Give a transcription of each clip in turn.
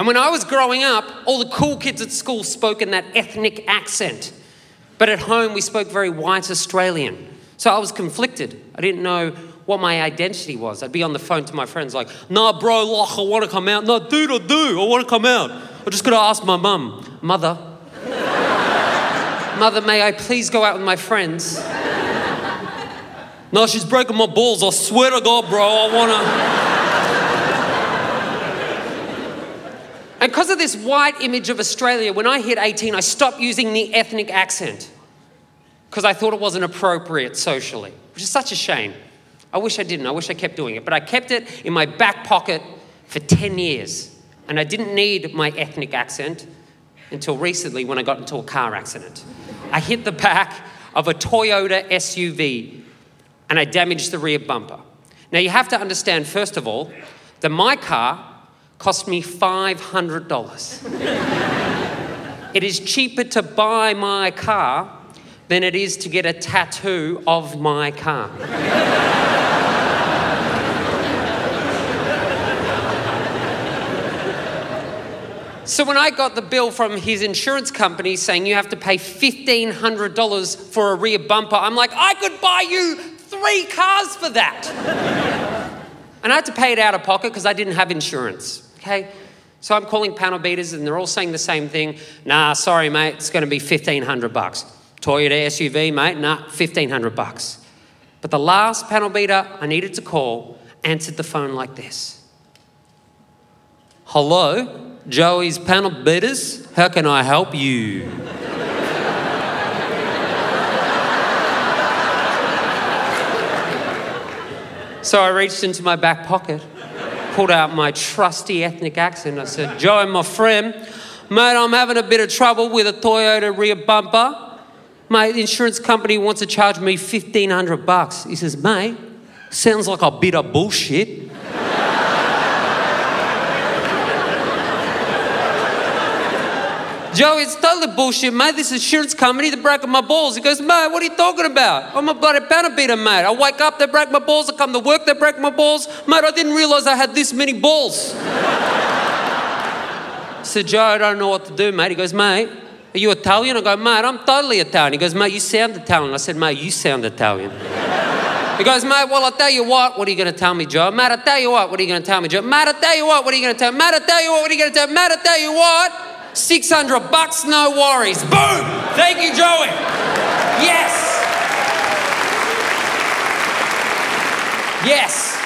And when I was growing up, all the cool kids at school spoke in that ethnic accent. But at home, we spoke very white Australian. So I was conflicted. I didn't know what my identity was. I'd be on the phone to my friends like, nah, bro, loch, I want to come out. Nah, dude, I do. I want to come out. I just got to ask my mum, mother, mother, may I please go out with my friends? no, she's breaking my balls. I swear to God, bro, I want And because of this white image of Australia, when I hit 18, I stopped using the ethnic accent because I thought it wasn't appropriate socially, which is such a shame. I wish I didn't. I wish I kept doing it. But I kept it in my back pocket for 10 years. And I didn't need my ethnic accent until recently when I got into a car accident. I hit the back of a Toyota SUV and I damaged the rear bumper. Now, you have to understand, first of all, that my car cost me $500. it is cheaper to buy my car than it is to get a tattoo of my car. So when I got the bill from his insurance company saying you have to pay $1,500 for a rear bumper, I'm like, I could buy you three cars for that. and I had to pay it out of pocket because I didn't have insurance, okay? So I'm calling panel beaters and they're all saying the same thing. Nah, sorry, mate, it's going to be 1500 bucks. Toyota SUV, mate, nah, 1500 bucks. But the last panel beater I needed to call answered the phone like this. Hello? Joey's panel beaters, how can I help you? so I reached into my back pocket, pulled out my trusty ethnic accent. I said, Joey, my friend, mate, I'm having a bit of trouble with a Toyota rear bumper. My insurance company wants to charge me 1500 bucks. He says, mate, sounds like a bit of bullshit. Joe, it's totally bullshit, mate. This insurance company, they're breaking my balls. He goes, mate, what are you talking about? I'm a bloody banner beater, mate. I wake up, they break my balls. I come to work, they break my balls. Mate, I didn't realize I had this many balls. I said, Joe, I don't know what to do, mate. He goes, mate, are you Italian? I go, mate, I'm totally Italian. He goes, mate, you sound Italian. I said, mate, you sound Italian. He goes, mate, well, I'll tell you what. What are you going to tell me, Joe? Mate, I'll tell you what. What are you going to tell me, Joe? Mate, I'll tell you what. What are you going to tell me? Mate, I'll tell you what. What are you going to tell me? Mate, I'll tell you what. 600 bucks, no worries. Boom! Thank you, Joey. Yes. Yes.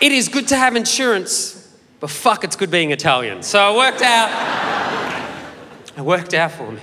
It is good to have insurance, but fuck, it's good being Italian. So it worked out. It worked out for me.